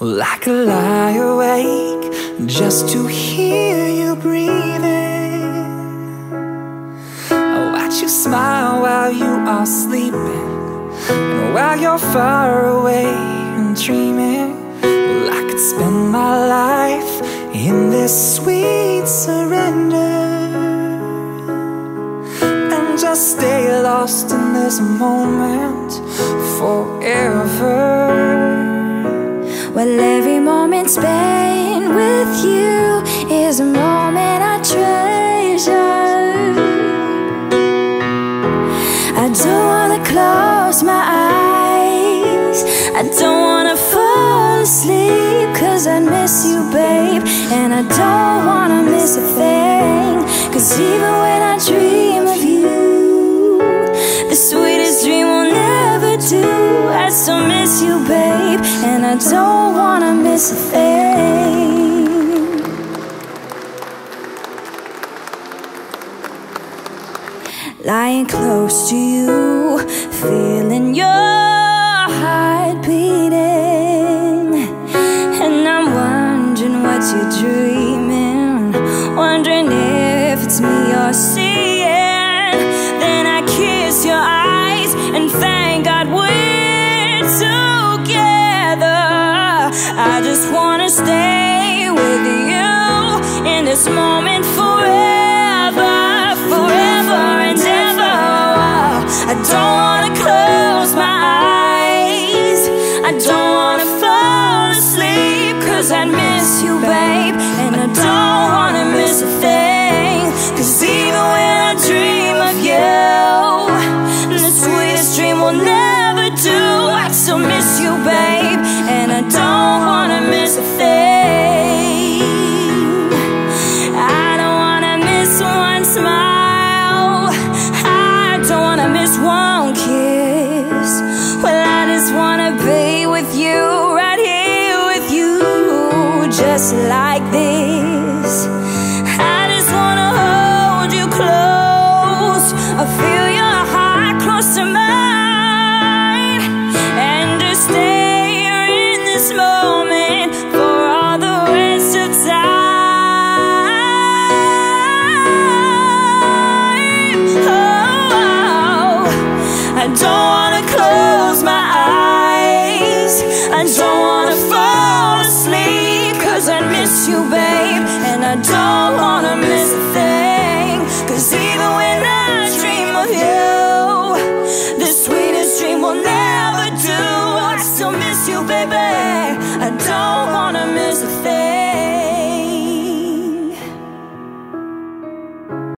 Well, I could lie awake just to hear you breathing. I watch you smile while you are sleeping, and while you're far away and dreaming. Well, I could spend my life in this sweet surrender and just stay lost in this moment forever. Well, every moment spent with you is a moment I treasure. I don't wanna close my eyes, I don't wanna fall asleep, cause I miss you, babe. And I don't wanna miss a thing, cause even when I dream of you, the sweetest dream will never do. I still miss you, babe, and I don't wanna miss a thing. Lying close to you, feeling your heart I just wanna stay with you in this moment forever, forever and ever. I don't wanna close my eyes. I don't like this. I just wanna hold you close. I feel your heart close to mine, and just stay here in this moment for all the rest of time. Oh, oh, oh. I don't